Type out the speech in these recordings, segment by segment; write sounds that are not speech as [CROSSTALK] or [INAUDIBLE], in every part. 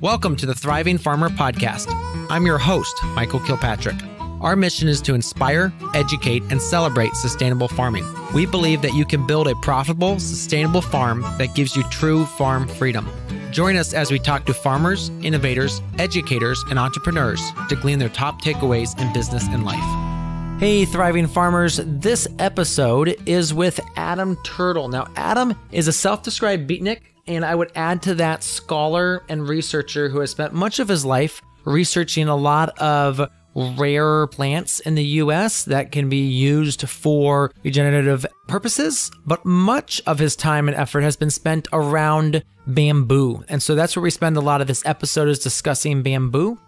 Welcome to the Thriving Farmer Podcast. I'm your host, Michael Kilpatrick. Our mission is to inspire, educate, and celebrate sustainable farming. We believe that you can build a profitable, sustainable farm that gives you true farm freedom. Join us as we talk to farmers, innovators, educators, and entrepreneurs to glean their top takeaways in business and life. Hey, thriving farmers. This episode is with Adam Turtle. Now, Adam is a self described beatnik, and I would add to that scholar and researcher who has spent much of his life researching a lot of rare plants in the US that can be used for regenerative purposes, but much of his time and effort has been spent around bamboo. And so that's where we spend a lot of this episode is discussing bamboo.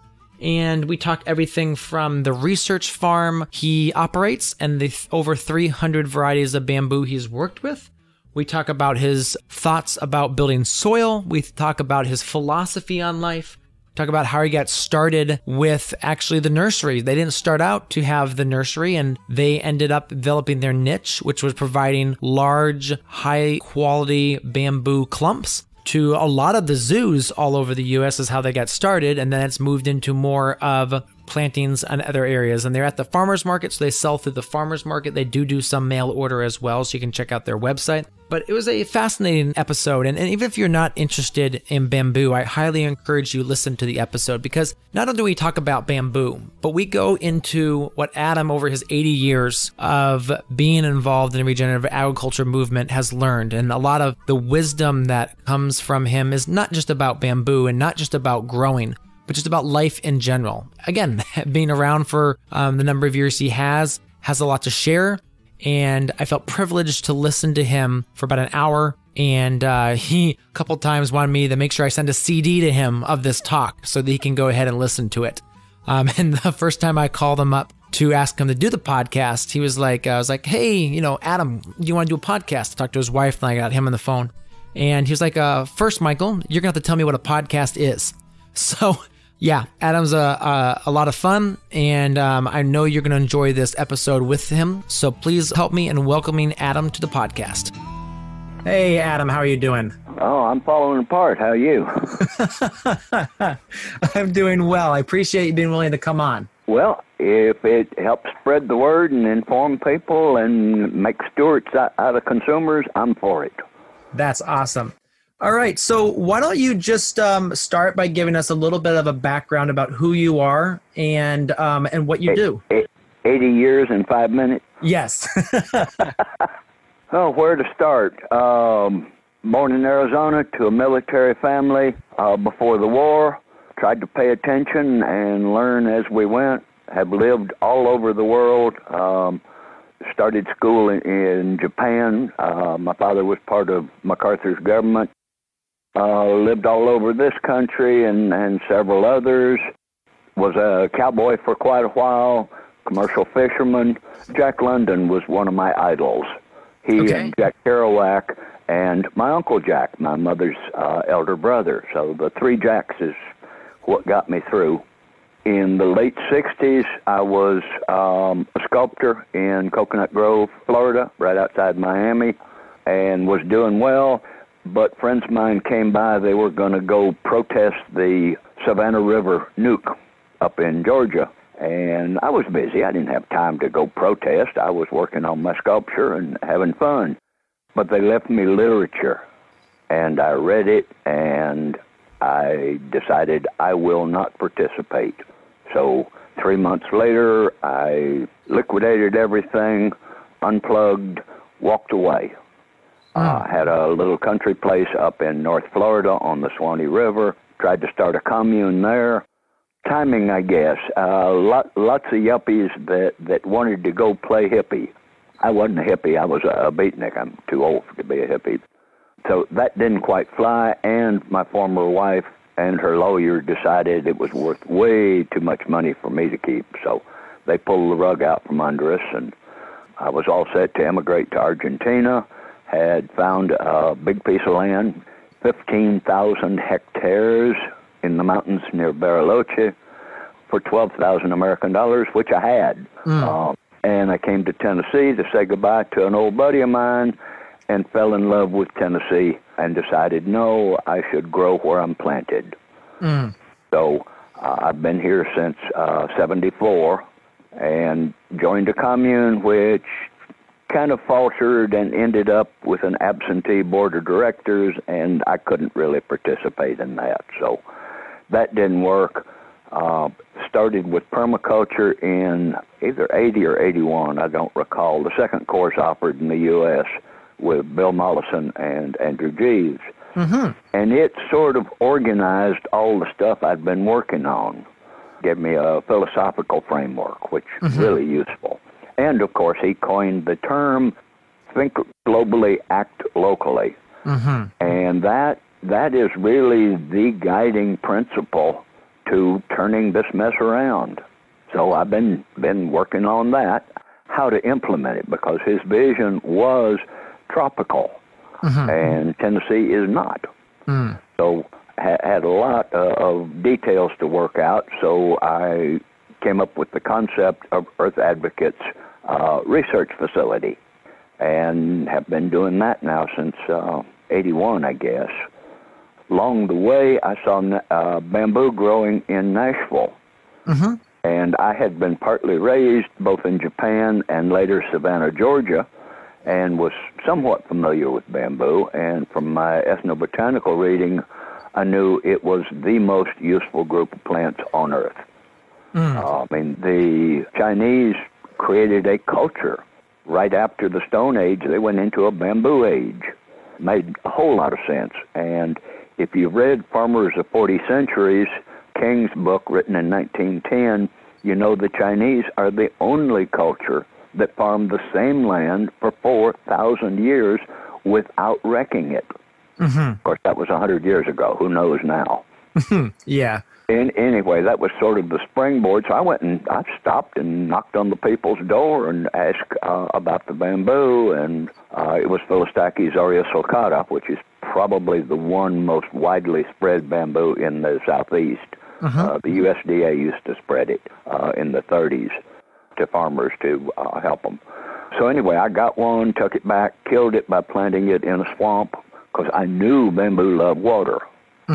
And we talk everything from the research farm he operates and the over 300 varieties of bamboo he's worked with. We talk about his thoughts about building soil. We talk about his philosophy on life talk about how he got started with actually the nursery. They didn't start out to have the nursery and they ended up developing their niche, which was providing large, high quality bamboo clumps to a lot of the zoos all over the US is how they got started and then it's moved into more of plantings and other areas and they're at the farmers market so they sell through the farmers market they do do some mail order as well so you can check out their website but it was a fascinating episode. And, and, even if you're not interested in bamboo, I highly encourage you listen to the episode because not only do we talk about bamboo, but we go into what Adam, over his 80 years of being involved in the regenerative agriculture movement, has learned. And a lot of the wisdom that comes from him is not just about bamboo and not just about growing, but just about life in general. Again, [LAUGHS] being around for um, the number of years he has, has a lot to share and I felt privileged to listen to him for about an hour. And uh, [LAUGHS] he a couple times wanted me to make sure I send a CD to him of this talk so that he can go ahead and listen to it. Um, [LAUGHS] and the first time I called him up to ask him to do the podcast, he was like, I was like, hey, you know, Adam, you want to do a podcast? I talked to his wife, and I got him on the phone. And he was like, uh, first, Michael, you're going to have to tell me what a podcast is. So yeah, Adam's a, a, a, lot of fun, and um, I know you're going to enjoy this episode with him. So please help me in welcoming Adam to the podcast. Hey, Adam, how are you doing? Oh, I'm falling apart. How are you? [LAUGHS] I'm doing well. I appreciate you being willing to come on. Well, if it helps spread the word and inform people and make stewards out of consumers, I'm for it. That's awesome. All right. So why don't you just um, start by giving us a little bit of a background about who you are and um, and what you do? 80 years in five minutes? Yes. [LAUGHS] [LAUGHS] oh, where to start? Um, born in Arizona to a military family uh, before the war. Tried to pay attention and learn as we went. Have lived all over the world. Um, started school in, in Japan. Uh, my father was part of MacArthur's government. Uh, lived all over this country and, and several others. Was a cowboy for quite a while, commercial fisherman. Jack London was one of my idols. He okay. and Jack Kerouac and my uncle Jack, my mother's uh, elder brother. So the three Jacks is what got me through. In the late 60s, I was um, a sculptor in Coconut Grove, Florida, right outside Miami, and was doing well but friends of mine came by. They were going to go protest the Savannah River nuke up in Georgia. And I was busy. I didn't have time to go protest. I was working on my sculpture and having fun. But they left me literature. And I read it and I decided I will not participate. So three months later, I liquidated everything, unplugged, walked away. Uh, had a little country place up in North Florida on the Swanee River. Tried to start a commune there. Timing, I guess. Uh, lot, lots of yuppies that that wanted to go play hippie. I wasn't a hippie. I was a, a beatnik. I'm too old to be a hippie. So that didn't quite fly. And my former wife and her lawyer decided it was worth way too much money for me to keep. So they pulled the rug out from under us, and I was all set to emigrate to Argentina had found a big piece of land, 15,000 hectares in the mountains near Bariloche for 12,000 American dollars, which I had. Mm. and I came to Tennessee to say goodbye to an old buddy of mine and fell in love with Tennessee and decided, no, I should grow where I'm planted. Mm. So uh, I've been here since uh, 74 and joined a commune which kind of faltered and ended up with an absentee board of directors, and I couldn't really participate in that. So that didn't work. Uh, started with permaculture in either 80 or 81, I don't recall. The second course offered in the U.S. with Bill Mollison and Andrew Jeeves. Mm-hmm. And it sort of organized all the stuff I'd been working on, gave me a philosophical framework, which is really useful. And of course, he coined the term think globally, act locally. Mm-hmm. And that that is really the guiding principle to turning this mess around. So I've been been working on that, how to implement it, because his vision was tropical, Mm-hmm. and Tennessee is not. Mm. So ha- had a lot uh, of details to work out. So I came up with the concept of Earth Advocates uh, Research Facility, and have been doing that now since uh, '81, I guess. Along the way, I saw uh, bamboo growing in Nashville, Mm-hmm. and I had been partly raised both in Japan and later Savannah, Georgia, and was somewhat familiar with bamboo. And from my ethnobotanical reading, I knew it was the most useful group of plants on Earth. Mm. Uh, I mean, the Chinese created a culture right after the Stone Age. They went into a bamboo age. Made a whole lot of sense. And if you've read Farmers of 40 Centuries, King's book written in 1910, you know the Chinese are the only culture that farmed the same land for 4,000 years without wrecking it. Mm-hmm. Of course, that was 100 years ago. Who knows now? [LAUGHS] yeah. In, anyway, that was sort of the springboard. So I went and I stopped and knocked on the people's door and asked uh, about the bamboo, and uh, it was Phyllostachys aurea sulcata, which is probably the one most widely spread bamboo in the southeast. Uh, the USDA used to spread it uh, in the 30s to farmers to uh, help them. So anyway, I got one, took it back, killed it by planting it in a swamp because I knew bamboo loved water.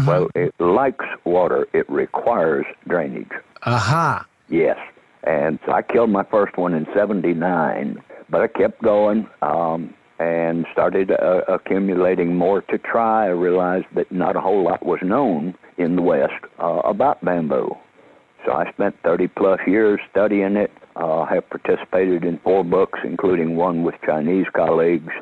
Well, it likes water. It requires drainage. Aha. Yes. And so I killed my first one in 79, but I kept going um, and started uh, accumulating more to try. I realized that not a whole lot was known in the West uh, about bamboo. So I spent 30 plus years studying it. Uh, I have participated in four books, including one with Chinese colleagues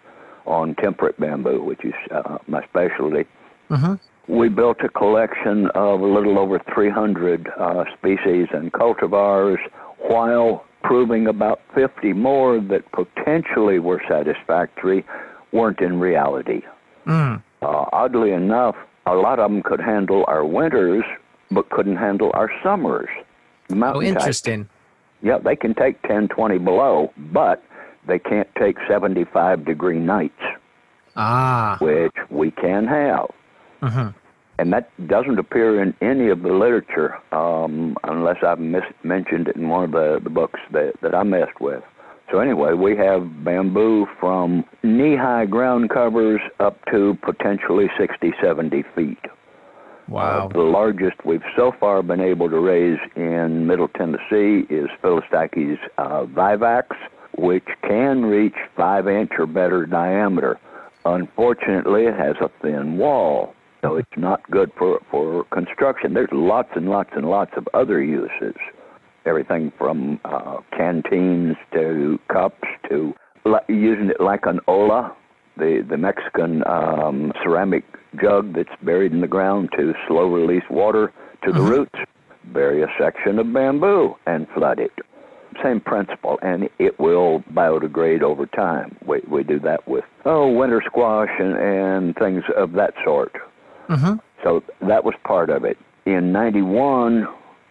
on temperate bamboo, which is uh, my specialty. Mm-hmm. We built a collection of a little over 300 uh, species and cultivars while proving about 50 more that potentially were satisfactory weren't in reality. Mm. Uh, oddly enough, a lot of them could handle our winters, but couldn't handle our summers. Oh, Mountain type. interesting. Yeah, they can take 10, 20 below, but they can't take 75 degree nights, Ah. which we can have. Mm-hmm. And that doesn't appear in any of the literature, um, unless I've mis- mentioned it in one of the, the books that, that I messed with. So anyway, we have bamboo from knee-high ground covers up to potentially 60, 70 feet. Wow. Uh, the largest we've so far been able to raise in Middle Tennessee is Phyllostachys uh, vivax, which can reach five inch or better diameter. Unfortunately, it has a thin wall, so it's not good for, for construction. There's lots and lots and lots of other uses. Everything from uh, canteens to cups to using it like an olla, the, the Mexican um, ceramic jug that's buried in the ground to slow release water to the roots. Bury a section of bamboo and flood it. Same principle, and it will biodegrade over time. We, we do that with oh winter squash and, and things of that sort. Mm-hmm. So that was part of it. In '91,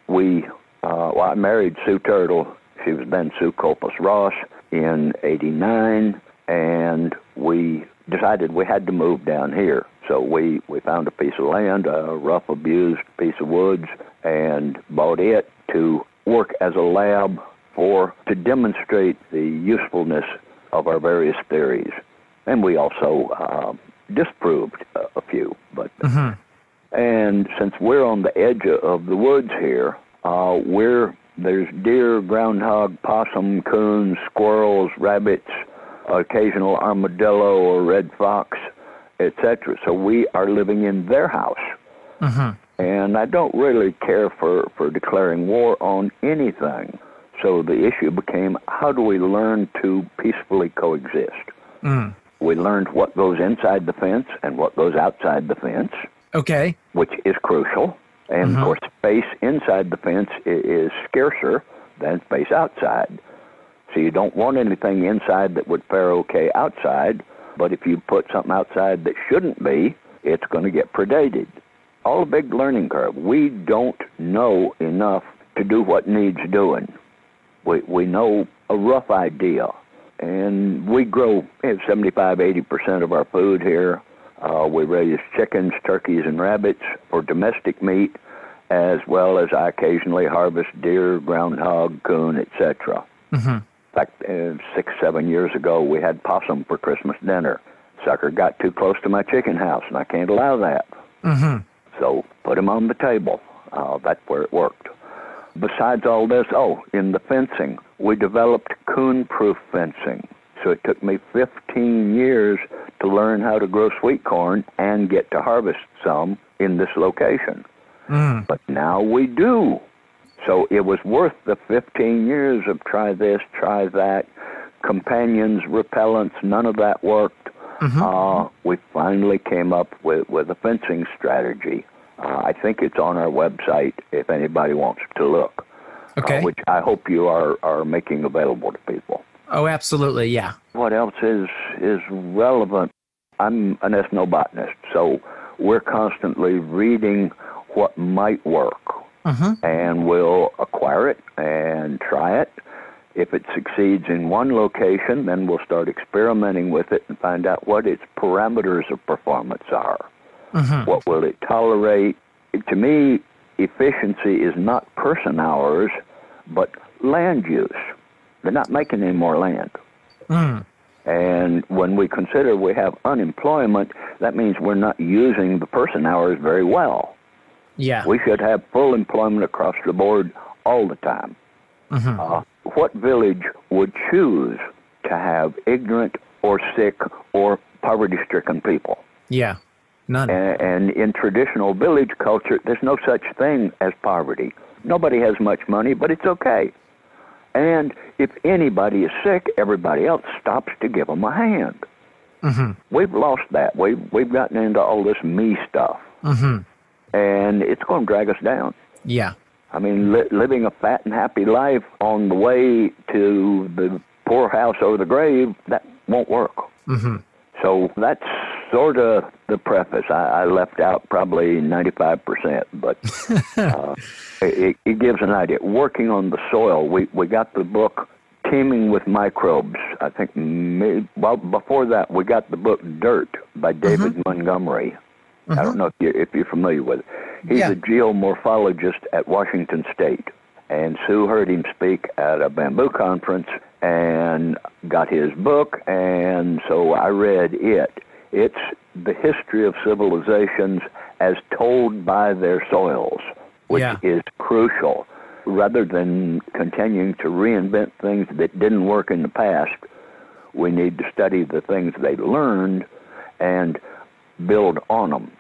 we uh, well, I married Sue Turtle. She was then Sue Copas Ross in '89, and we decided we had to move down here. So we we found a piece of land, a rough abused piece of woods, and bought it to work as a lab for to demonstrate the usefulness of our various theories. And we also uh, disproved a, few, but Mm-hmm. And since we're on the edge of the woods here, uh, we're there's deer, groundhog, possum, coons, squirrels, rabbits, occasional armadillo or red fox, etc. So we are living in their house. Mm-hmm. And I don't really care for, for declaring war on anything. So the issue became how do we learn to peacefully coexist? Mm. We learned what goes inside the fence and what goes outside the fence, Okay. which is crucial. And Mhm. of course, space inside the fence is scarcer than space outside. So you don't want anything inside that would fare okay outside, but if you put something outside that shouldn't be, it's going to get predated. All a big learning curve. We don't know enough to do what needs doing. We, we know a rough idea. And we grow eh, 75, 80% of our food here. Uh, we raise chickens, turkeys, and rabbits for domestic meat, as well as I occasionally harvest deer, groundhog, coon, etc. Mm-hmm. In fact, uh, six, seven years ago, we had possum for Christmas dinner. Sucker got too close to my chicken house, and I can't allow that. Mm-hmm. So put him on the table. Uh, that's where it worked. Besides all this, oh, in the fencing, we developed coon-proof fencing. So it took me 15 years to learn how to grow sweet corn and get to harvest some in this location. Mm. But now we do. So it was worth the 15 years of try this, try that, companions, repellents, none of that worked. Mhm. Uh, we finally came up with, with a fencing strategy. Uh, I think it's on our website if anybody wants to look, Okay. uh, which I hope you are, are making available to people. oh, absolutely. Yeah. What else is, is relevant? I'm an ethnobotanist, so we're constantly reading what might work Mm-hmm. and we'll acquire it and try it. If it succeeds in one location, then we'll start experimenting with it and find out what its parameters of performance are. Mm-hmm. What will it tolerate? To me, efficiency is not person hours, but land use. They're not making any more land. Mm. And when we consider we have unemployment, that means we're not using the person hours very well. Yeah. We should have full employment across the board all the time. Mm-hmm. Uh, what village would choose to have ignorant or sick or poverty stricken people? Yeah. None. And, and in traditional village culture, there's no such thing as poverty. Nobody has much money, but it's okay. And if anybody is sick, everybody else stops to give them a hand. Mm-hmm. We've lost that. We've, we've gotten into all this me stuff, Mm-hmm. and it's going to drag us down. Yeah. I mean, li- living a fat and happy life on the way to the poorhouse or the grave, that won't work. Mm-hmm. So that's sort of the preface. I, I left out probably 95%, but [LAUGHS] uh, it, it gives an idea. Working on the soil, we, we got the book Teeming with Microbes. I think, may, well, before that, we got the book Dirt by David Montgomery. I don't know if you're, if you're familiar with it. He's Yeah. a geomorphologist at Washington State. And Sue heard him speak at a bamboo conference and got his book, and so I read it. It's the history of civilizations as told by their soils, which Yeah. is crucial. Rather than continuing to reinvent things that didn't work in the past, we need to study the things they learned and build on them.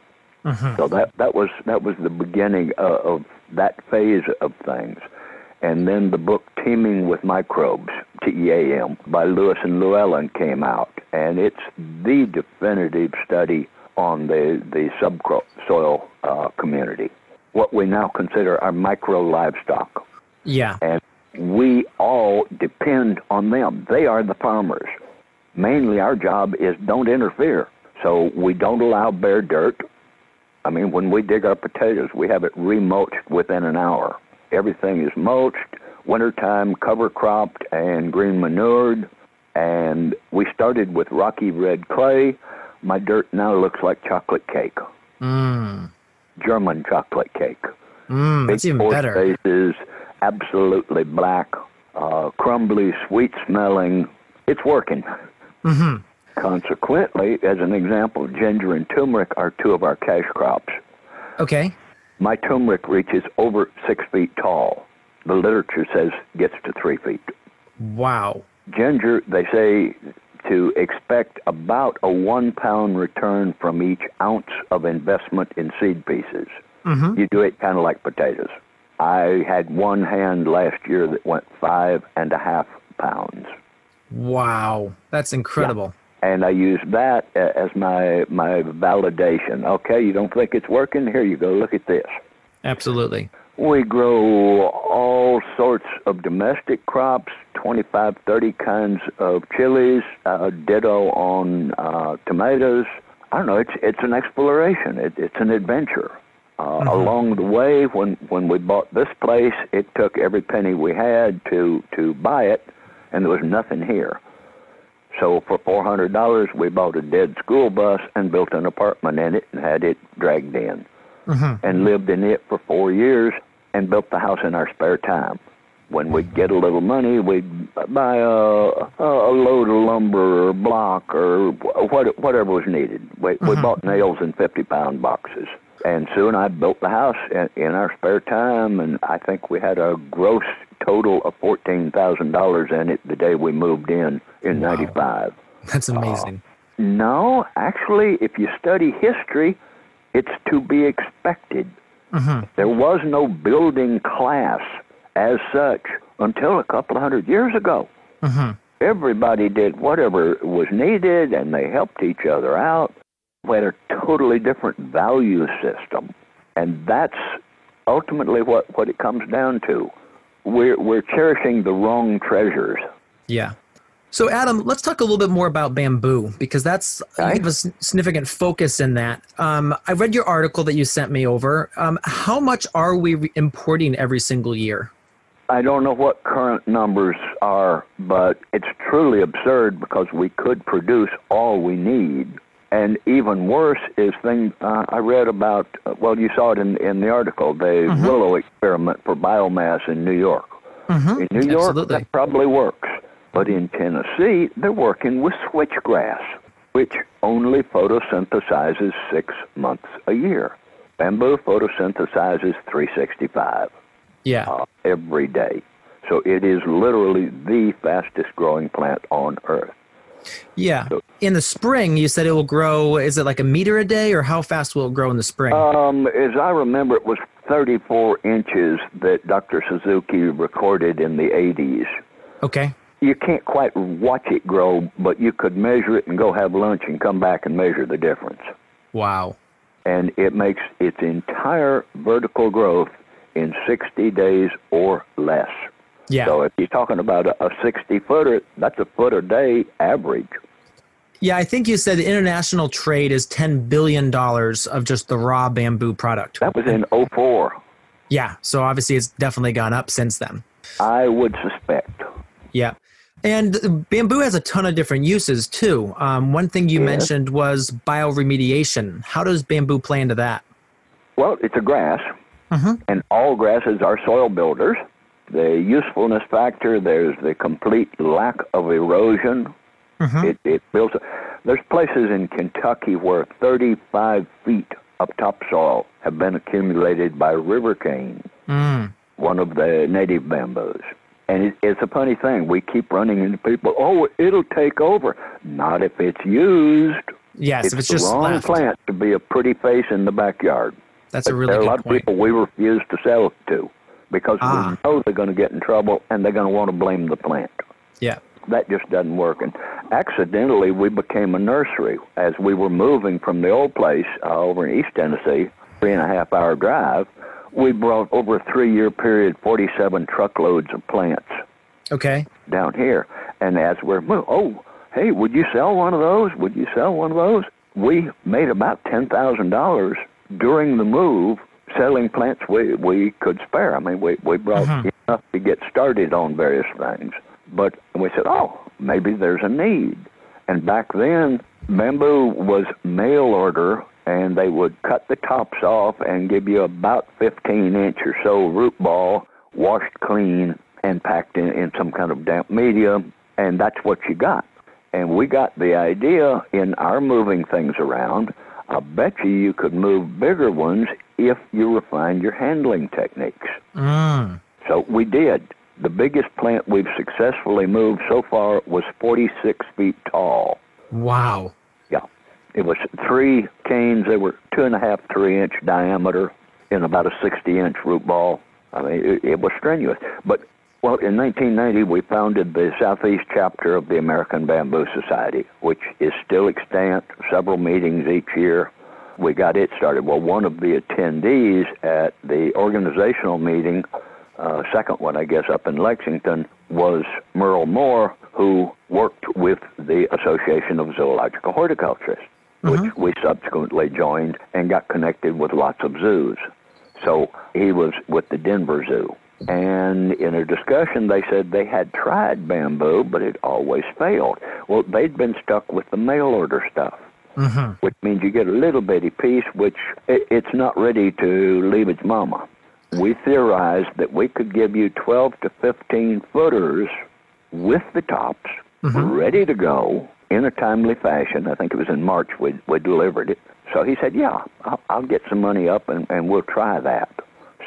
Mm-hmm. So that that was that was the beginning of, of that phase of things, and then the book "Teeming with Microbes" (TEAM) by Lewis and Llewellyn came out, and it's the definitive study on the the subsoil uh, community, what we now consider our micro livestock, Yeah. and we all depend on them. They are the farmers. Mainly, our job is don't interfere. So we don't allow bare dirt. I mean, when we dig our potatoes, we have it remulched within an hour. Everything is mulched, wintertime cover cropped and green manured. And we started with rocky red clay. My dirt now looks like chocolate cake, Mm. German chocolate cake. Mm. That's Big even better. spaces, absolutely black, uh, crumbly, sweet smelling. It's working. Mm-hmm. Consequently, as an example, ginger and turmeric are two of our cash crops. Okay. My turmeric reaches over six feet tall. The literature says gets to three feet. Wow. Ginger, they say to expect about a one pound return from each ounce of investment in seed pieces. Mm-hmm. You do it kind of like potatoes. I had one hand last year that went five and a half pounds. Wow. That's incredible. And I use that as my my validation. Okay, you don't think it's working? Here you go. Look at this. Absolutely. We grow all sorts of domestic crops, 25, 30 kinds of chilies, uh, ditto on uh, tomatoes. I don't know, it's, it's an exploration, it, it's an adventure. Uh, Along the way, when, when we bought this place, it took every penny we had to, to buy it, and there was nothing here. So for $400, we bought a dead school bus and built an apartment in it and had it dragged in Mm-hmm. and lived in it for four years and built the house in our spare time. When we'd get a little money, we'd buy a, a, load of lumber or block or what, whatever was needed. We, we bought nails in 50 pound boxes. And soon I built the house in, in our spare time, and I think we had a gross total of $14,000 in it the day we moved in in Wow. 95. That's amazing. No, actually, if you study history, it's to be expected. Mm-hmm. There was no building class as such until a couple of hundred years ago. Mm-hmm. Everybody did whatever was needed and they helped each other out. We had a totally different value system. And that's ultimately what, what it comes down to. We're, we're cherishing the wrong treasures. Yeah. So, Adam, let's talk a little bit more about bamboo because that's Okay. have a significant focus in that. Um, I read your article that you sent me over. Um, how much are we re- importing every single year? I don't know what current numbers are, but it's truly absurd because we could produce all we need. And even worse is things uh, I read about. Uh, well, you saw it in in the article, the Willow experiment for biomass in New York. Mm-hmm. In New York, Absolutely. that probably works, but in Tennessee, they're working with switchgrass, which only photosynthesizes six months a year. Bamboo photosynthesizes 365 Yeah. uh, every day. So it is literally the fastest growing plant on earth. Yeah. In the spring, you said it will grow. Is it like a meter a day, or how fast will it grow in the spring? Um, as I remember, it was 34 inches that Dr. Suzuki recorded in the 80s. okay. You can't quite watch it grow, but you could measure it and go have lunch and come back and measure the difference. Wow. And it makes its entire vertical growth in 60 days or less. Yeah. So if you're talking about a, a 60 footer, that's a foot a day average. Yeah. I think you said the international trade is ten billion dollars of just the raw bamboo product. That was in 04. Yeah. So obviously, it's definitely gone up since then. I would suspect. Yeah. And bamboo has a ton of different uses too. Um, one thing you Yes. mentioned was bioremediation. How does bamboo play into that? Well, it's a grass, Mhm. and all grasses are soil builders. The usefulness factor, there's the complete lack of erosion. Mhm. It, it builds. There's places in Kentucky where 35 feet of topsoil have been accumulated by river cane, Mm. one of the native bamboos. And it, it's a funny thing. We keep running into people. Oh, it'll take over. Not if it's used. Yes, it's if it's the just wrong left. plant to be a pretty face in the backyard. That's a But really there are a lot point. of people we refuse to sell it to because Ah. we know they're going to get in trouble and they're going to want to blame the plant. Yeah. That just doesn't work. And accidentally, we became a nursery as we were moving from the old place uh, over in East Tennessee, three and a half hour drive. We brought over a three year period 47 truckloads of plants Okay. down here. And as we're moving, oh, hey, would you sell one of those? Would you sell one of those? We made about $10,000 during the move selling plants we, we could spare. I mean, we, we brought Mhm. enough to get started on various things. But we said, oh, maybe there's a need. And back then, bamboo was mail order, and they would cut the tops off and give you about 15 inch or so root ball, washed clean and packed in, in some kind of damp medium, and that's what you got. And we got the idea in our moving things around. I bet you you could move bigger ones if you refined your handling techniques. Mm. So we did. The biggest plant we've successfully moved so far was 46 feet tall. Wow. Yeah. It was three canes. They were two and a half, three inch diameter in about a 60 inch root ball. I mean, it, it was strenuous. But, well, in 1990, we founded the Southeast chapter of the American Bamboo Society, which is still extant, several meetings each year. We got it started. Well, one of the attendees at the organizational meeting uh, second one, I guess, up in Lexington, was Merle Moore, who worked with the Association of Zoological Horticulturists, which we subsequently joined and got connected with lots of zoos. So he was with the Denver Zoo. And in a discussion, they said they had tried bamboo, but it always failed. Well, they'd been stuck with the mail order stuff, hmm which means you get a little bitty piece, which it, it's not ready to leave its mama we theorized that we could give you 12 to 15 footers with the tops ready to go in a timely fashion. I think it was in March we, we delivered it. So he said, Yeah, I'll, I'll get some money up and, and we'll try that.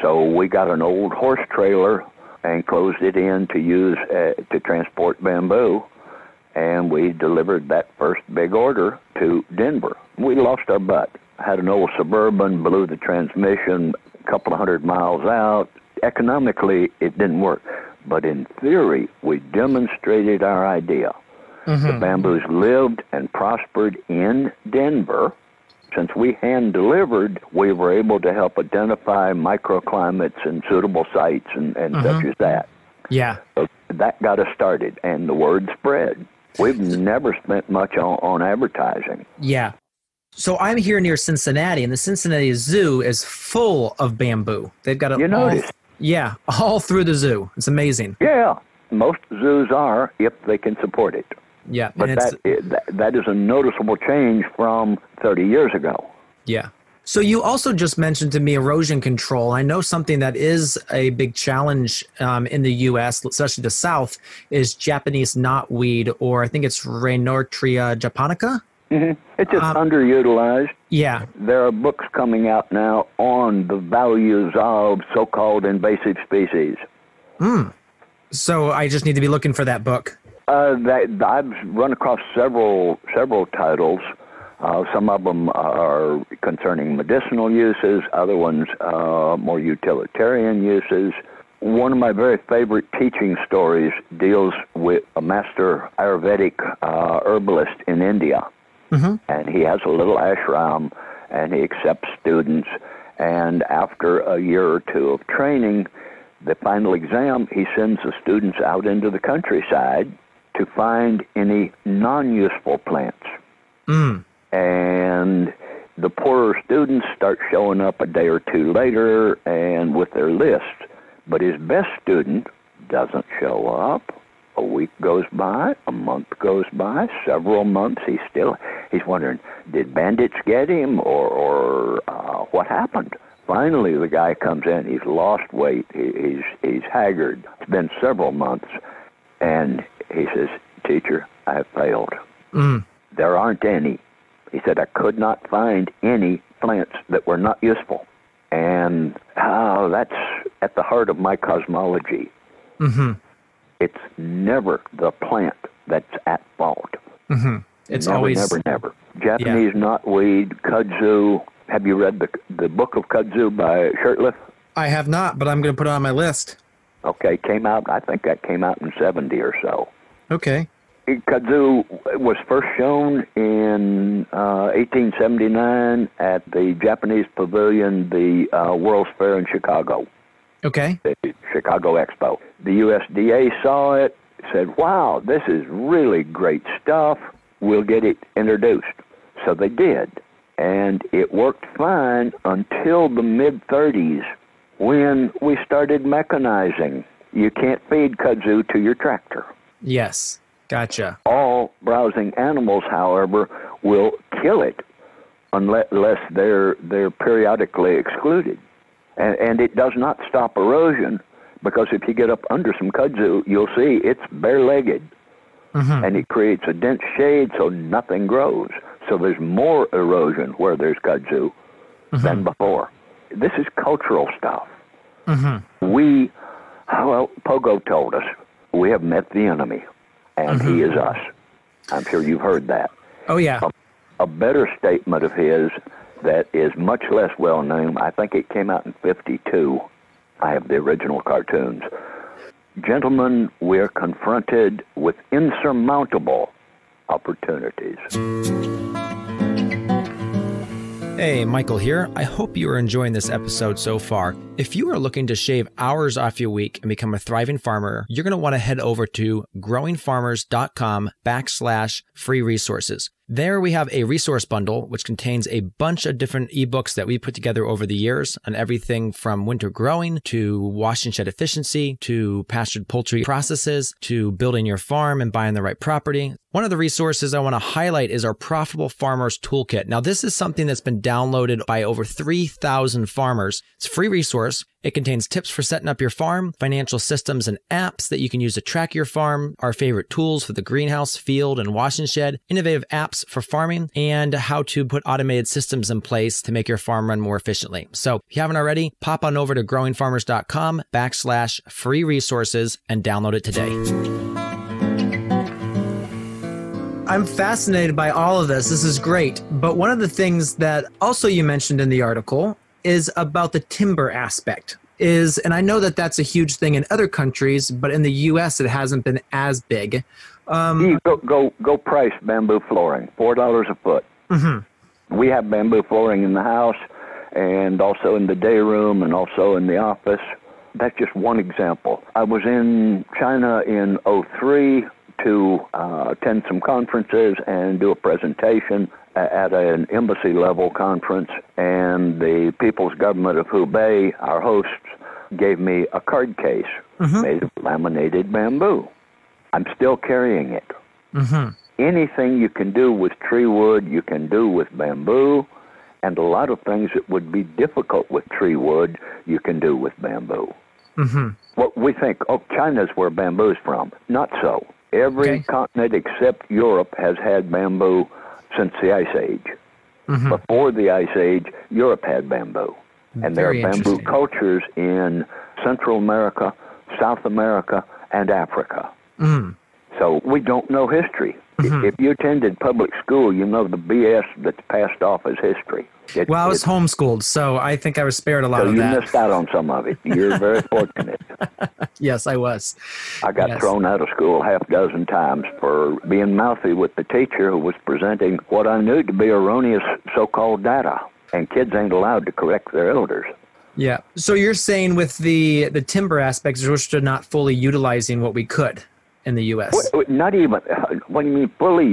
So we got an old horse trailer and closed it in to use uh, to transport bamboo. And we delivered that first big order to Denver. We lost our butt. Had an old suburban, blew the transmission couple of hundred miles out. Economically, it didn't work. But in theory, we demonstrated our idea. Mm-hmm. The bamboos lived and prospered in Denver. Since we hand delivered, we were able to help identify microclimates and suitable sites and, and mm-hmm. such as that. Yeah. So that got us started, and the word spread. We've never spent much on, on advertising. Yeah. So I'm here near Cincinnati, and the Cincinnati Zoo is full of bamboo. They've got it You all. noticed? Yeah, all through the zoo. It's amazing. Yeah, most zoos are if they can support it. Yeah, But that, that that is a noticeable change from 30 years ago. yeah. So you also just mentioned to me erosion control. I know something that is a big challenge um, in the U.S., especially the South, is Japanese knotweed, or I think it's Reynoutria japonica. It's just Um, underutilized. Yeah, There are books coming out now on the values of so-called invasive species. Hmm. so I just need to be looking for that book. Uh, that I've run across several several titles. Uh, some of them are concerning medicinal uses, other ones uh, more utilitarian uses. One of my very favorite teaching stories deals with a master Ayurvedic uh, herbalist in India, and he has a little ashram, and he accepts students. And after a year or two of training, the final exam, he sends the students out into the countryside to find any non-useful plants. Mm. And the poorer students start showing up a day or two later and with their list. But his best student doesn't show up. A week goes by, a month goes by, several months. He's still he's wondering, did bandits get him or or uh, what happened? Finally, the guy comes in. He's lost weight. He, he's he's haggard. It's been several months, and he says, "Teacher, I have failed. Mm. There aren't any." He said, "I could not find any plants that were not useful." And oh, that's at the heart of my cosmology. hmm It's never the plant that's at fault. hmm It's never, always never, never. Japanese knotweed, kudzu. Have you read the the book of kudzu by Shurtleff? I have not, but I'm going to put it on my list. Okay, came out. I think that came out in seventy or so. Okay. Kudzu was first shown in uh, 1879 at the Japanese Pavilion, the uh, World's Fair in Chicago, Okay. the Chicago Expo. The USDA saw it, said, "Wow, this is really great stuff. We'll get it introduced." So they did, and it worked fine until the mid 30s when we started mechanizing. You can't feed kudzu to your tractor. Yes. Gotcha. All browsing animals, however, will kill it unless, unless they're they're periodically excluded, and and it does not stop erosion because if you get up under some kudzu, you'll see it's bare-legged, Mhm. and it creates a dense shade so nothing grows. So there's more erosion where there's kudzu than before. this is cultural stuff. Mm-hmm. We, well, Pogo told us we have met the enemy, and mm-hmm. he is us. I'm sure you've heard that. Oh, yeah. A, a better statement of his that is much less well known, I think it came out in 52. I have the original cartoons. Gentlemen, we're confronted with insurmountable opportunities. Hey, Michael here. I hope you are enjoying this episode so far. If you are looking to shave hours off your week and become a thriving farmer, you're going to want to head over to growingfarmers.com backslash free resources. There we have a resource bundle, which contains a bunch of different ebooks that we put together over the years on everything from winter growing to wash and shed efficiency to pastured poultry processes to building your farm and buying the right property. One of the resources I want to highlight is our Profitable Farmers Toolkit. Now, this is something that's been downloaded by over 3,000 farmers. It's a free resource. It contains tips for setting up your farm, financial systems and apps that you can use to track your farm, our favorite tools for the greenhouse, field, and washing shed, innovative apps for farming, and how to put automated systems in place to make your farm run more efficiently. So if you haven't already, pop on over to growingfarmers.com backslash free resources and download it today. I'm fascinated by all of this. This is great. But one of the things that also you mentioned in the article is about the timber aspect is and i know that that's a huge thing in other countries but in the us it hasn't been as big. Um, go, go go price bamboo flooring four dollars a foot. Mm-hmm. we have bamboo flooring in the house and also in the day room and also in the office. That's just one example. I was in china in 03 to uh, attend some conferences and do a presentation at an embassy level conference, and the People's Government of Hubei, our hosts, gave me a card case mm-hmm. made of laminated bamboo. I'm still carrying it. Mm-hmm. Anything you can do with tree wood, you can do with bamboo, and a lot of things that would be difficult with tree wood, you can do with bamboo. Mm-hmm. What we think, oh, China's where bamboo's from. Not so. Every okay. continent except Europe has had bamboo since the Ice Age. Mm-hmm. Before the Ice Age, Europe had bamboo. And Very there are bamboo cultures in Central America, South America, and Africa. Mm. So we don't know history. Mm-hmm. If you attended public school, you know the BS that's passed off as history. It, well, I was homeschooled, so I think I was spared a lot so of you that. You missed out on some of it. You're very [LAUGHS] fortunate. yes, I was. I got yes. thrown out of school half a dozen times for being mouthy with the teacher who was presenting what I knew to be erroneous so-called data, and kids ain't allowed to correct their elders. Yeah. So you're saying with the the timber aspects, we're still not fully utilizing what we could in the U.S. Not even. What do you mean fully?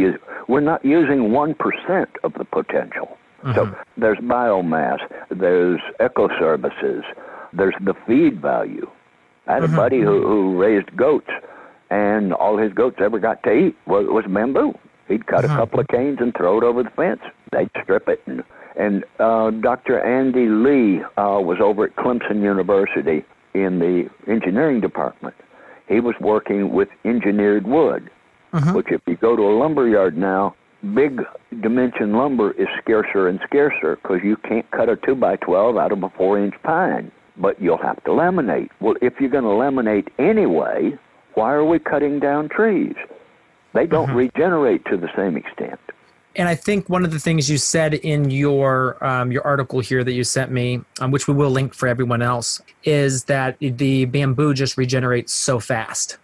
We're not using one percent of the potential. Mm-hmm. So there's biomass, there's eco services, there's the feed value. I had mm-hmm. a buddy who, who raised goats, and all his goats ever got to eat was, was bamboo. He'd cut mm-hmm. a couple of canes and throw it over the fence. They'd strip it. And, and uh, Dr. Andy Lee uh, was over at Clemson University in the engineering department. He was working with engineered wood, mm-hmm. which if you go to a lumber yard now, big dimension lumber is scarcer and scarcer because you can't cut a 2 by 12 out of a 4 inch pine, but you'll have to laminate. Well, if you're going to laminate anyway, why are we cutting down trees? They don't mm-hmm. regenerate to the same extent. And I think one of the things you said in your um, your article here that you sent me, um, which we will link for everyone else, is that the bamboo just regenerates so fast.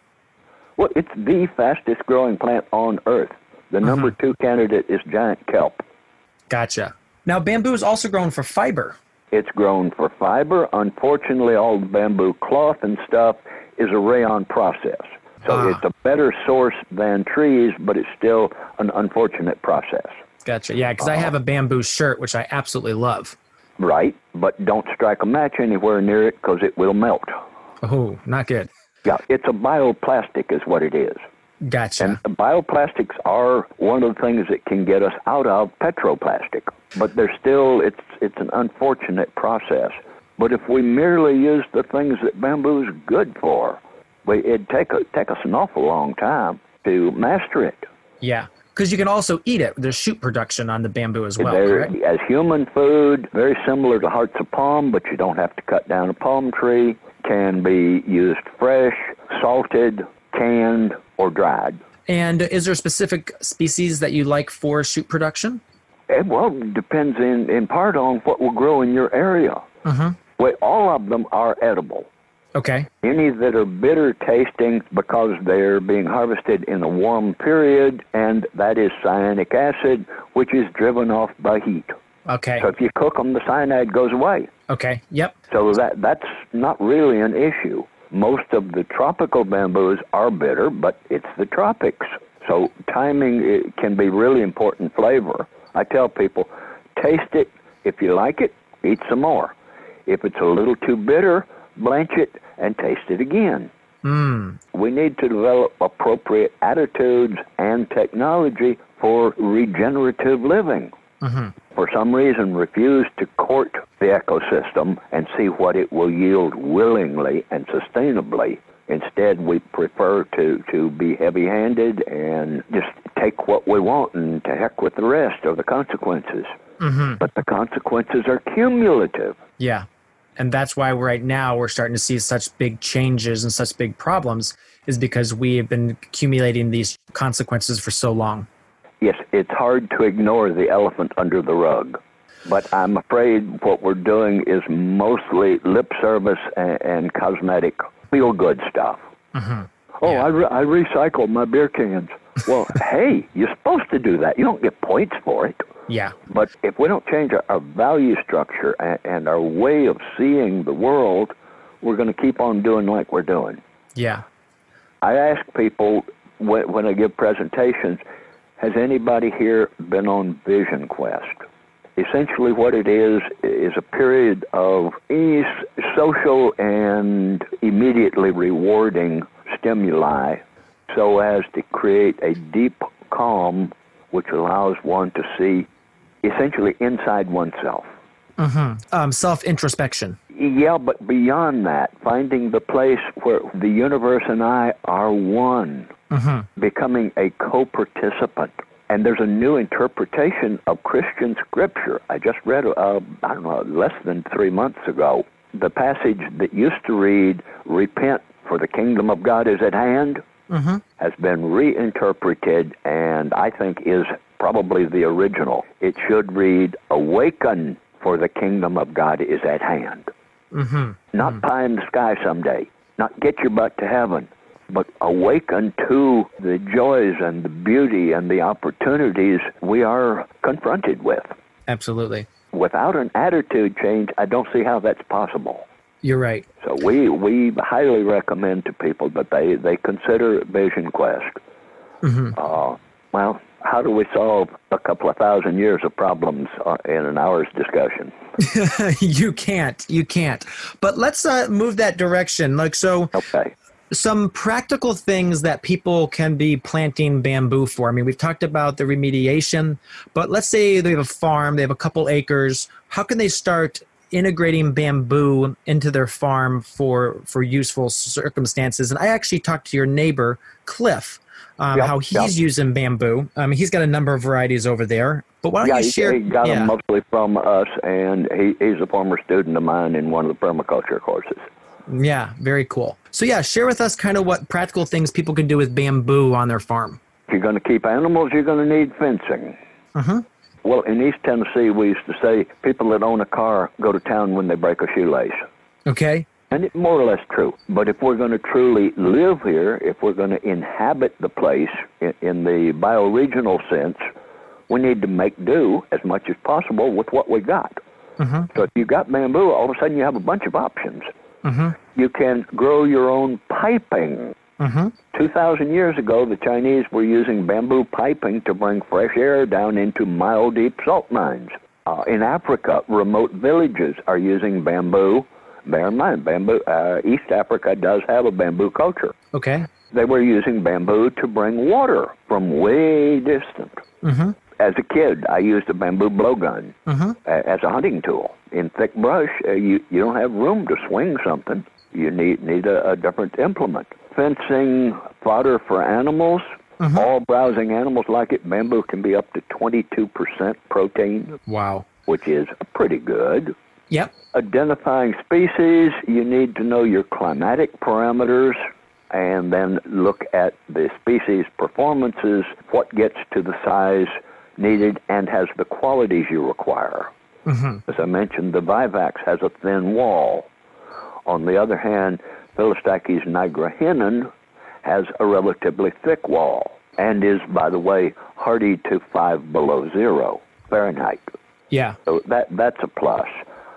Well, it's the fastest growing plant on Earth. The mm-hmm. number two candidate is giant kelp. Gotcha. Now, bamboo is also grown for fiber. It's grown for fiber. Unfortunately, all the bamboo cloth and stuff is a rayon process. So ah. it's a better source than trees, but it's still an unfortunate process. Gotcha. Yeah, because uh, I have a bamboo shirt, which I absolutely love. Right, but don't strike a match anywhere near it because it will melt. Oh, not good. Yeah, it's a bioplastic, is what it is. Gotcha. And bioplastics are one of the things that can get us out of petroplastic, but they're still it's it's an unfortunate process. But if we merely use the things that bamboo is good for, it'd take a, take us an awful long time to master it. Yeah. Because you can also eat it. There's shoot production on the bamboo as well. They're, correct? as human food, very similar to hearts of palm, but you don't have to cut down a palm tree. Can be used fresh, salted, canned, or dried. And is there a specific species that you like for shoot production? It, well, it depends in, in part on what will grow in your area. Mm-hmm. Well, all of them are edible. Okay. Any that are bitter tasting because they're being harvested in a warm period, and that is cyanic acid, which is driven off by heat. Okay. So if you cook them, the cyanide goes away. Okay. Yep. So that that's not really an issue. Most of the tropical bamboos are bitter, but it's the tropics. So timing it can be really important flavor. I tell people, taste it. If you like it, eat some more. If it's a little too bitter, blanch it and taste it again. Mm. We need to develop appropriate attitudes and technology for regenerative living. Mm-hmm. For some reason, refuse to court the ecosystem and see what it will yield willingly and sustainably. Instead, we prefer to, to be heavy handed and just take what we want and to heck with the rest of the consequences. Mm-hmm. But the consequences are cumulative. Yeah. And that's why right now we're starting to see such big changes and such big problems is because we have been accumulating these consequences for so long. Yes, it's hard to ignore the elephant under the rug. But I'm afraid what we're doing is mostly lip service and, and cosmetic feel good stuff. Mm-hmm. Oh, Yeah. I, re- I recycle my beer cans. Well, hey, you're supposed to do that. You don't get points for it. Yeah. But if we don't change our, our value structure and, and our way of seeing the world, we're going to keep on doing like we're doing. Yeah. I ask people when, when I give presentations, has anybody here been on Vision Quest? Essentially, what it is is a period of ease, social and immediately rewarding stimuli so as to create a deep calm which allows one to see essentially inside oneself. Mm-hmm. Um, Self introspection. Yeah, but beyond that, finding the place where the universe and I are one, Mm-hmm. becoming a co participant. And there's a new interpretation of Christian scripture. I just read, uh, I don't know, less than three months ago. The passage that used to read, Repent, for the kingdom of God is at hand, Mm-hmm. has been reinterpreted and I think is probably the original. It should read, Awaken, for the kingdom of God is at hand. Mm-hmm. Not pie in the sky someday, not get your butt to heaven, but awaken to the joys and the beauty and the opportunities we are confronted with. Absolutely. Without an attitude change, I don't see how that's possible. You're right. So we, we highly recommend to people that they, they consider Vision Quest. Mm-hmm. Uh, well, how do we solve a couple of thousand years of problems uh, in an hour's discussion? [LAUGHS] you can't. You can't. But let's uh, move that direction. Like so. Okay. some practical things that people can be planting bamboo for. I mean, we've talked about the remediation, but let's say they have a farm, they have a couple acres. How can they start integrating bamboo into their farm for for useful circumstances? And I actually talked to your neighbor Cliff. Um, Yep, how he's yep. using bamboo. Um, he's got a number of varieties over there. But why don't Yeah, you he, share? he got yeah. them mostly from us, and he, he's a former student of mine in one of the permaculture courses. yeah, very cool. So yeah, share with us kind of what practical things people can do with bamboo on their farm. If you're going to keep animals, you're going to need fencing. Uh-huh. Well, in East Tennessee, we used to say people that own a car go to town when they break a shoelace. Okay. And it's more or less true. But if we're going to truly live here, if we're going to inhabit the place in, in the bioregional sense, we need to make do as much as possible with what we got. Uh-huh. So if you've got bamboo, all of a sudden you have a bunch of options. Uh-huh. You can grow your own piping. Uh-huh. 2,000 years ago, the Chinese were using bamboo piping to bring fresh air down into mile deep salt mines. Uh, in Africa, remote villages are using bamboo. Bear in mind, bamboo, uh, East Africa does have a bamboo culture. Okay. They were using bamboo to bring water from way distant. Mm-hmm. As a kid, I used a bamboo blowgun Mm-hmm. as a hunting tool. In thick brush, uh, you, you don't have room to swing something. You need, need a, a different implement. Fencing, fodder for animals, Mhm. All browsing animals like it. Bamboo can be up to 22% protein, Wow. which is pretty good. Yep. Identifying species, you need to know your climatic parameters and then look at the species performances, what gets to the size needed and has the qualities you require. hmm As I mentioned, the vivax has a thin wall. On the other hand, Phyllostachys nigra henon has a relatively thick wall and is, by the way, hardy to five below zero Fahrenheit. Yeah. So that that's a plus.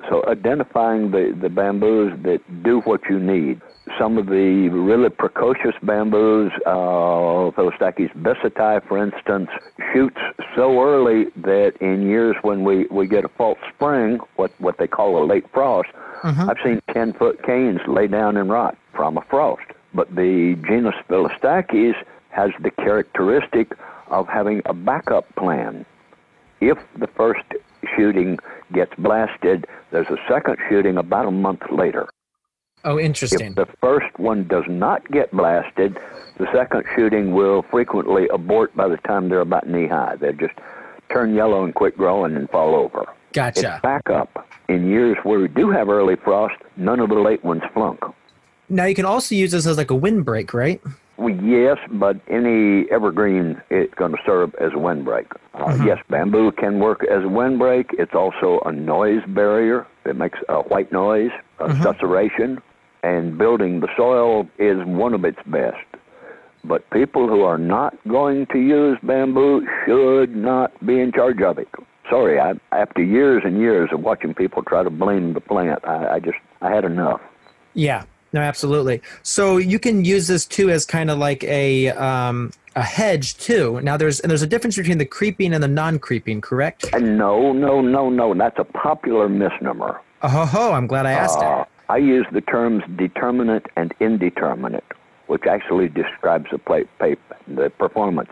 So identifying the, the bamboos that do what you need. Some of the really precocious bamboos, uh, Phyllostachys bissetii, for instance, shoots so early that in years when we, we get a false spring, what, what they call a late frost, Mhm. I've seen 10 foot canes lay down and rot from a frost. But the genus Phyllostachys has the characteristic of having a backup plan. If the first shooting gets blasted, there's a second shooting about a month later. Oh, interesting. If the first one does not get blasted, the second shooting will frequently abort by the time they're about knee high. They just turn yellow and quit growing and fall over. Gotcha. It's backup. In years where we do have early frost, none of the late ones flunk. Now you can also use this as like a windbreak, right? Well, yes, but any evergreen is going to serve as a windbreak. Uh, Mhm. Yes, bamboo can work as a windbreak. It's also a noise barrier. It makes a white noise, a Mhm. susurration, and building the soil is one of its best. But people who are not going to use bamboo should not be in charge of it. Sorry, I, after years and years of watching people try to blame the plant, I, I just I had enough. Yeah. No, absolutely. So you can use this too as kind of like a um, a hedge too. Now there's and there's a difference between the creeping and the non-creeping, correct? And no, no, no, no, that's a popular misnomer. Oh ho ho! I'm glad I asked Uh, it. I use the terms determinate and indeterminate, which actually describes the pa the performance.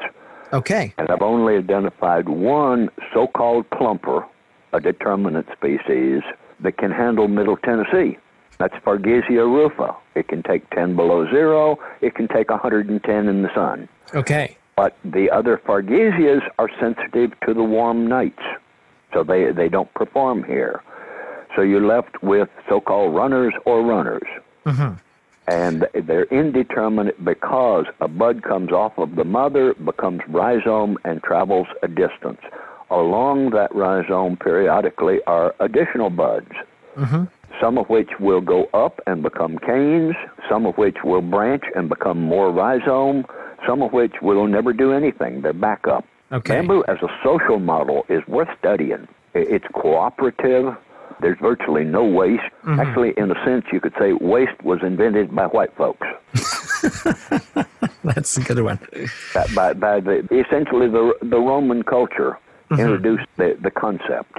Okay. And I've only identified one so-called clumper, a determinate species, that can handle Middle Tennessee. That's Fargesia rufa. It can take 10 below zero. It can take 110 in the sun. Okay. But the other Fargesias are sensitive to the warm nights, so they, they don't perform here. So you're left with so-called runners or runners. hmm And they're indeterminate because a bud comes off of the mother, becomes rhizome, and travels a distance. Along that rhizome periodically are additional buds, hmm some of which will go up and become canes, some of which will branch and become more rhizome, some of which will never do anything. They're back up. Okay. Bamboo as a social model is worth studying. It's cooperative. There's virtually no waste. Mhm. Actually, in a sense, you could say waste was invented by white folks. [LAUGHS] That's a good one. By, by, by the, essentially, the, the Roman culture Mhm. introduced the, the concept.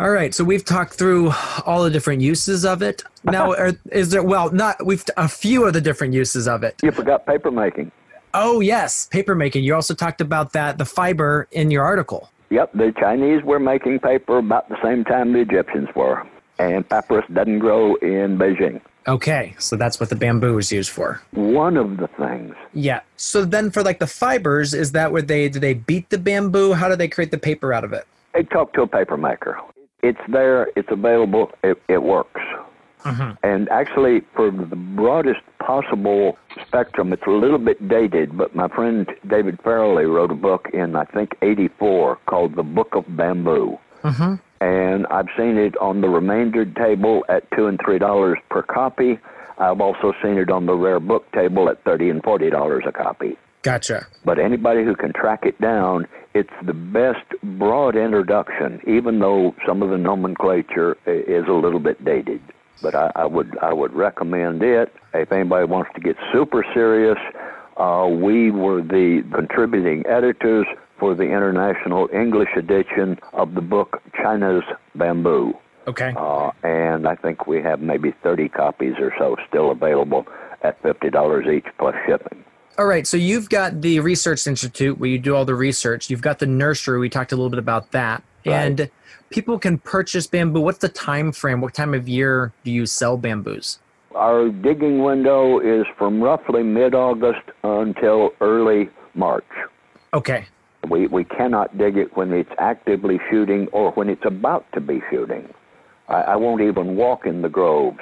All right, so we've talked through all the different uses of it. Now, [LAUGHS] are, is there? Well, not we've a few of the different uses of it. You forgot paper making. Oh yes, paper making. You also talked about that the fiber in your article. Yep, the Chinese were making paper about the same time the Egyptians were. And papyrus doesn't grow in Beijing. Okay, so that's what the bamboo is used for. One of the things. Yeah. So then, for like the fibers, is that where they do they beat the bamboo? How do they create the paper out of it? They talk to a paper maker. It's there, it's available, it, it works. Mm-hmm. And actually, for the broadest possible spectrum, it's a little bit dated, but my friend David Farrelly wrote a book in, I think, 84 called The Book of Bamboo. Mm-hmm. And I've seen it on the remaindered table at 2 and $3 per copy. I've also seen it on the rare book table at 30 and $40 a copy. Gotcha. But anybody who can track it down, it's the best broad introduction, even though some of the nomenclature is a little bit dated. But I, I would I would recommend it if anybody wants to get super serious. Uh, we were the contributing editors for the international English edition of the book China's Bamboo. Okay. Uh, and I think we have maybe 30 copies or so still available at $50 each plus shipping. All right. So you've got the research institute where you do all the research. You've got the nursery. We talked a little bit about that. Right. And people can purchase bamboo. What's the time frame? What time of year do you sell bamboos? Our digging window is from roughly mid August until early March. Okay. We, we cannot dig it when it's actively shooting or when it's about to be shooting. I, I won't even walk in the groves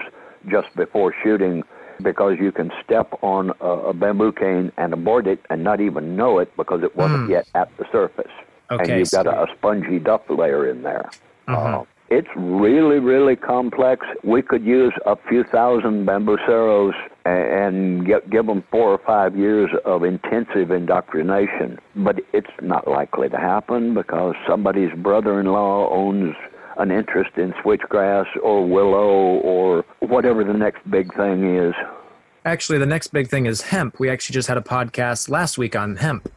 just before shooting because you can step on a, a bamboo cane and abort it and not even know it because it wasn't Mm. yet at the surface. Okay, and you've got a, a spongy duff layer in there. Mhm. Uh, it's really, really complex. We could use a few thousand bambuceros and get, give them four or five years of intensive indoctrination. But it's not likely to happen because somebody's brother-in-law owns an interest in switchgrass or willow or whatever the next big thing is. Actually, the next big thing is hemp. We actually just had a podcast last week on hemp.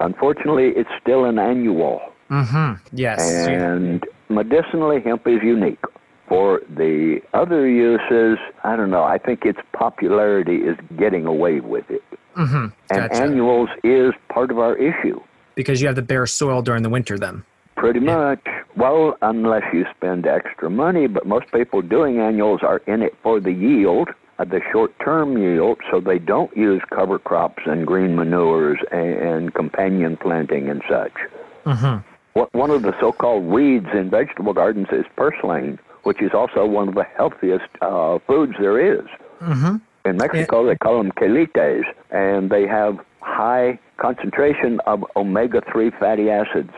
Unfortunately, it's still an annual. Mm-hmm. Yes. And medicinally, hemp is unique. For the other uses, I don't know. I think its popularity is getting away with it. mm-hmm. And annuals is part of our issue. because you have the bare soil during the winter then. Pretty much. Well, unless you spend extra money, but most people doing annuals are in it for the yield, uh, the short-term yield, so they don't use cover crops and green manures and, and companion planting and such. Mm-hmm. What, one of the so-called weeds in vegetable gardens is purslane, which is also one of the healthiest uh, foods there is. Mm-hmm. In Mexico, they call them quelites, and they have high concentration of omega-3 fatty acids,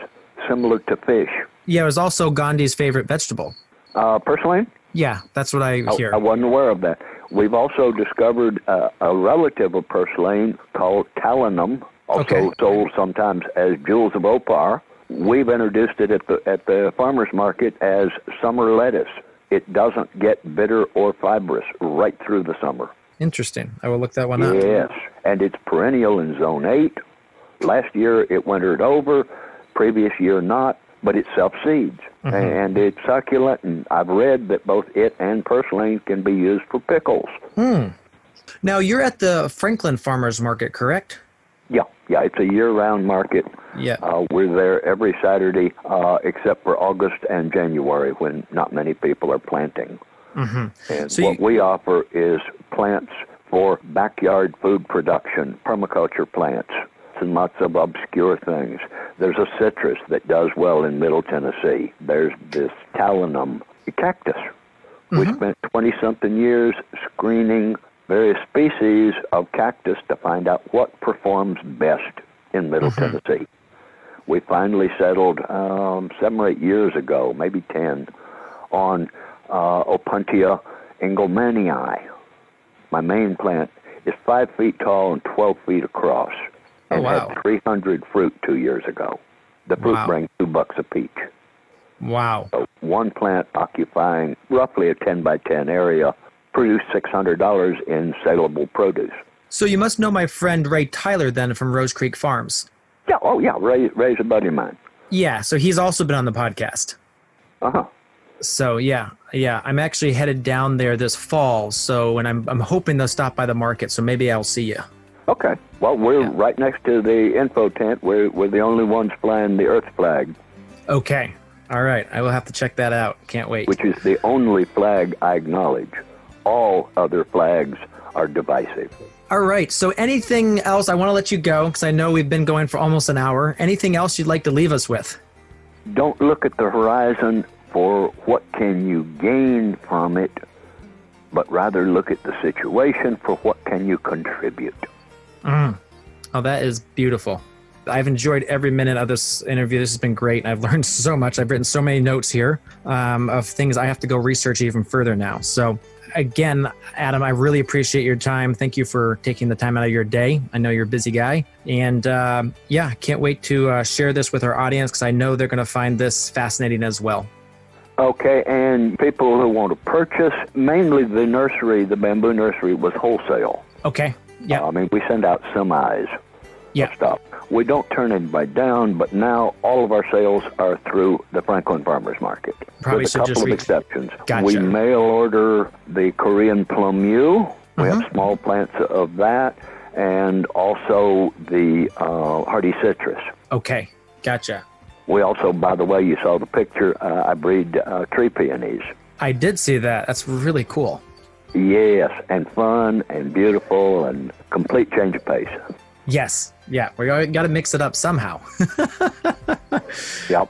similar to fish. Yeah, it was also Gandhi's favorite vegetable. Uh, purslane? Yeah, that's what I I, hear. I wasn't aware of that. We've also discovered uh, a relative of purslane called talinum, also Okay. sold sometimes as jewels of opar. We've introduced it at the at the farmers market as summer lettuce. It doesn't get bitter or fibrous right through the summer. Interesting. I will look that one up. Yes, and it's perennial in zone 8. Last year it wintered over, previous year not, but it self seeds. And it's succulent, and I've read that both it and purslane can be used for pickles. Hmm. Now you're at the Franklin Farmers Market, correct? Yeah, yeah, it's a year round market. Yeah. Uh, we're there every Saturday uh, except for August and January when not many people are planting. Mm-hmm. And So what you- we offer is plants for backyard food production, permaculture plants, and lots of obscure things. There's a citrus that does well in Middle Tennessee. There's this talinum cactus. We spent 20 something years screening various species of cactus to find out what performs best in Middle Tennessee. We finally settled um, seven or eight years ago, maybe 10, on uh, Opuntia engelmannii. My main plant is five feet tall and 12 feet across, Oh, wow. had 300 fruit two years ago. The fruit Wow. brings two bucks a peach. Wow. So one plant occupying roughly a 10 by 10 area produced $600 in saleable produce. So you must know my friend Ray Tyler then from Rose Creek Farms. Yeah, oh yeah, Ray, Ray's a buddy of mine. Yeah, so he's also been on the podcast. Uh huh. So yeah, yeah, I'm actually headed down there this fall. So and I'm I'm hoping they'll stop by the market. So maybe I'll see you. Okay. Well, we're Yeah. right next to the info tent. We're, we're the only ones flying the Earth flag, Okay. All right. I will have to check that out. Can't wait. which is the only flag I acknowledge. All other flags are divisive. All right. So anything else? I want to let you go because I know we've been going for almost an hour. Anything else you'd like to leave us with? Don't look at the horizon for what can you gain from it, but rather look at the situation for what can you contribute. Mm. Oh, that is beautiful. I've enjoyed every minute of this interview. This has been great. And I've [LAUGHS] learned so much. I've written so many notes here um, of things I have to go research even further now. So, again, Adam, I really appreciate your time. Thank you for taking the time out of your day. I know you're a busy guy. And um, yeah, can't wait to uh, share this with our audience because I know they're going to find this fascinating as well. Okay, and people who want to purchase, mainly the nursery, the bamboo nursery, was wholesale. Okay. Yeah. I mean, we send out semis Yeah. stuff. We don't turn anybody down, but now all of our sales are through the Franklin Farmers Market. Probably with a couple of exceptions. Gotcha. We mail order the Korean plum yew. We Mhm. have small plants of that, and also the uh, hardy citrus. Okay. Gotcha. We also, by the way, you saw the picture. Uh, I breed uh, tree peonies. I did see that. That's really cool. Yes, and fun and beautiful and complete change of pace. Yes. Yeah. We got to mix it up somehow. [LAUGHS] yep.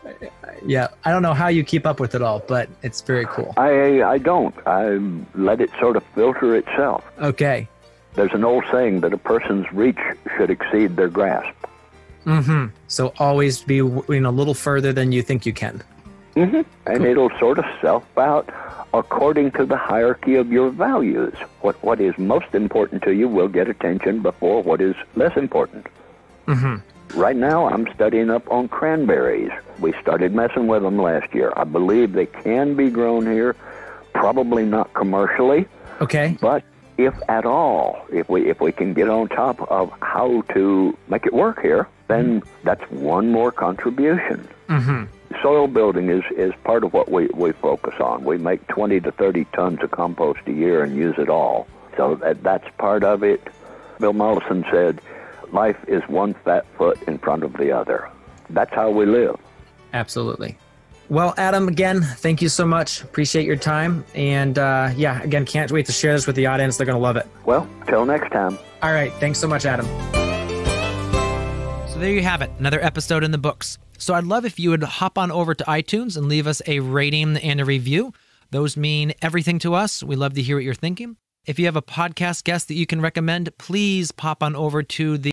Yeah. I don't know how you keep up with it all, but it's very cool. I I don't. I let it sort of filter itself. Okay. There's an old saying that a person's reach should exceed their grasp. Mm-hmm. So always be you know, a little further than you think you can. Mm-hmm. And cool. it'll sort of self out according to the hierarchy of your values. What what is most important to you will get attention before what is less important. Mm-hmm. Right now, I'm studying up on cranberries. We started messing with them last year. I believe they can be grown here, probably not commercially. Okay. But if at all, if we if we can get on top of how to make it work here, then that's one more contribution. Mm-hmm. Soil building is, is part of what we, we focus on. We make 20 to 30 tons of compost a year and use it all. So that, that's part of it. Bill Mollison said, life is one fat foot in front of the other. That's how we live. Absolutely. Well, Adam, again, thank you so much. Appreciate your time. And uh, yeah, again, can't wait to share this with the audience. They're going to love it. Well, till next time. All right. Thanks so much, Adam. So there you have it, another episode in the books. So I'd love if you would hop on over to iTunes and leave us a rating and a review. Those mean everything to us. We love to hear what you're thinking. If you have a podcast guest that you can recommend, please pop on over to the